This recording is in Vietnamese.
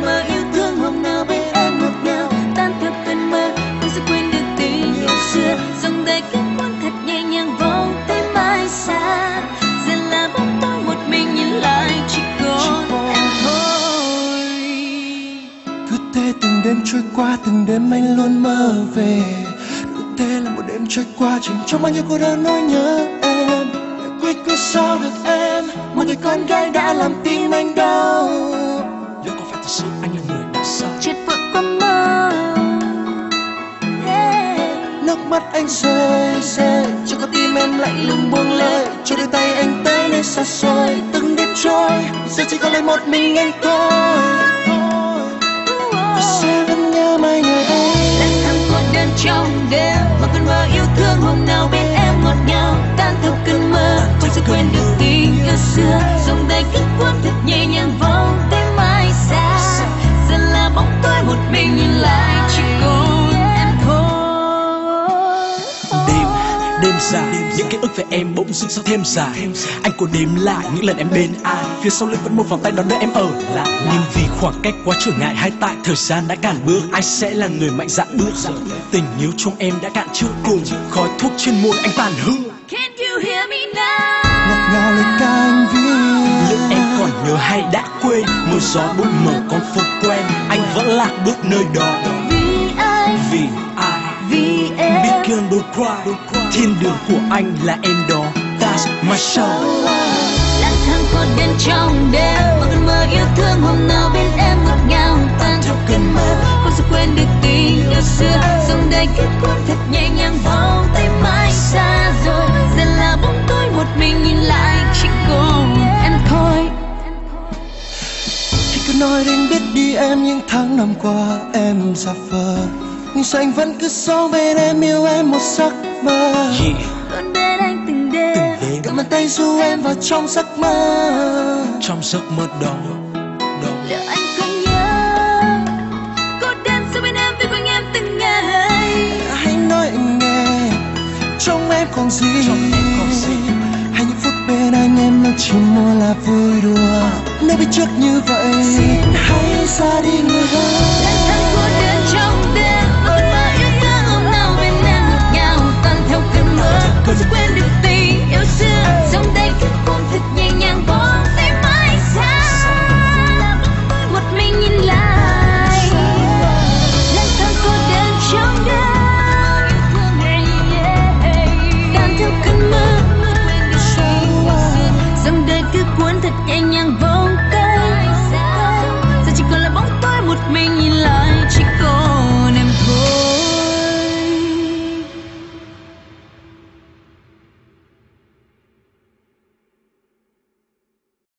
cơn mơ yêu thương hôm nào bên em ngọt ngào, tan theo cơn mơ tôi sẽ quên được tình yêu xưa. Dòng đời cứ cuốn thật nhẹ nhàng vòng tay mãi xa. Dần là bóng tối một mình nhìn lại chỉ còn em thôi. Cứ thế từng đêm trôi qua, từng đêm anh luôn mơ về. Cứ thế là một đêm trôi qua, chìm trong bao nhiêu cô đơn nỗi nhớ em. Quyết quyết sao được em? Một người con gái đã làm tim anh đau. Mắt anh rơi rơi, cho con tim em lạnh lùng buông lời cho đôi tay anh tới nơi xa xôi, từng đêm trôi, giờ chỉ còn lại một mình anh thôi. Và sẽ vẫn nhớ mai ngày ấy lang thang cô đơn trong đêm và cơn mơ yêu dài. Những ký ức về em bỗng dưng sao thêm dài. Anh cố đếm lại những lần em bên ai. Phía sau lưng vẫn một vòng tay đón đợi em ở lại. Nhưng vì khoảng cách quá trở ngại hay tại thời gian đã cản bước. Ai sẽ là người mạnh dạn bước tình yêu trong em đã cạn chưa cùng khói thuốc trên môi anh tàn hương. Can you hear me now? ngọt ngào lời ca anh viết. Liệu em còn nhớ hay đã quên mưa gió bụi mờ con phố quen. Anh vẫn lạc bước nơi đó. Vì ai? vì biết kiêng don't cry thiên đường của anh là em đó that's my show lang thang cô đơn trong đêm mà cơn mơ yêu thương hôm nào bên em ngọt ngào tan. Theo cơn mơ không sẽ quên được tình yêu xưa dòng đời cứ cuốn thật nhẹ nhàng vòng tay mãi xa rồi. Dần là bóng tối một mình nhìn lại chỉ còn em thôi. Khi cứ nói đến biết đi em những tháng năm qua em xa vời nhưng sao anh vẫn cứ sống bên em yêu em một giấc mơ? Yeah. Luôn bên anh từng đêm cầm bàn tay du em vào trong giấc mơ. Trong giấc mơ đó đó. Liệu anh có nhớ cô đơn sống bên em với quanh em từng ngày? Hãy nói anh nghe trong em còn gì? Hay những phút bên anh em nó chỉ muốn là vui đùa. Nếu biết trước như vậy hãy ra đi người ơi